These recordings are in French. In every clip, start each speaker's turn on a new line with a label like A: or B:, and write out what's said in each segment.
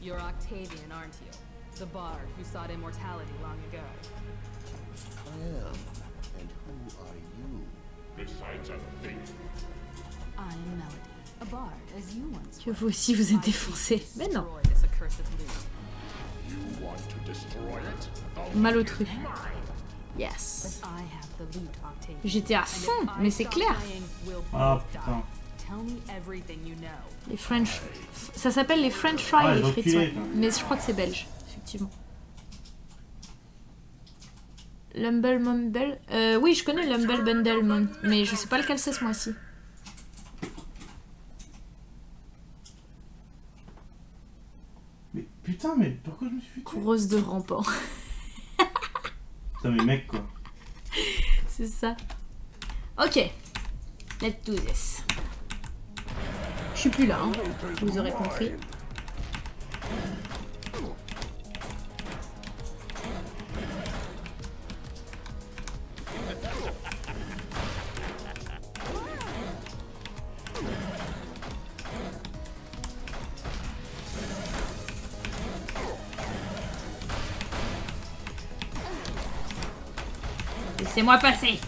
A: You're Octavian, aren't you? The bard who sought immortality long ago.
B: I am. And who are you?
C: Besides a thief.
A: I'm Melody, a bard, as you once
D: Que
A: were.
D: vous aussi vous êtes défoncé. Mais non.
A: destroy this accursed loot.
C: You want to destroy it?
D: Malotru. Yes.
A: But I have the loot, Octavian.
D: J'étais à fond,
A: I
D: mais c'est clair.
E: Ah, putain.
A: Tell me everything you know.
D: Les French. Ça s'appelle les French fries
E: Ah,
D: les frites. ouais. Mais je crois que c'est belge, effectivement. Lumble Mumble. Euh, oui, je connais Lumble Bundle, Mum- mais je sais pas lequel c'est ce mois-ci.
E: Mais putain, mais pourquoi je me suis fait tuer?
D: Coureuse de rampant.
E: Putain, mais mec, quoi.
D: c'est ça. Ok. Let's do this. Je suis plus là, hein. Vous aurez compris. Laissez-moi passer.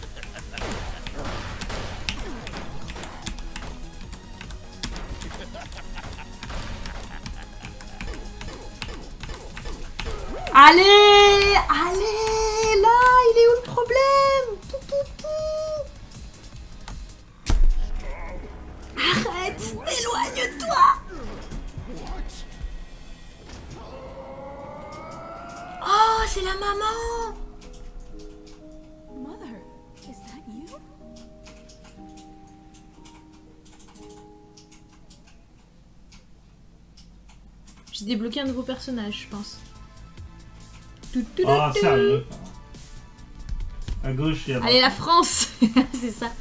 D: Allez Allez Là, il est où le problème? Arrête Éloigne-toi Oh, c'est la maman? J'ai débloqué un nouveau personnage, je pense.
E: Ah,
D: tout, tout.
E: sérieux. À gauche, il y a.
D: Allez, la France C'est ça.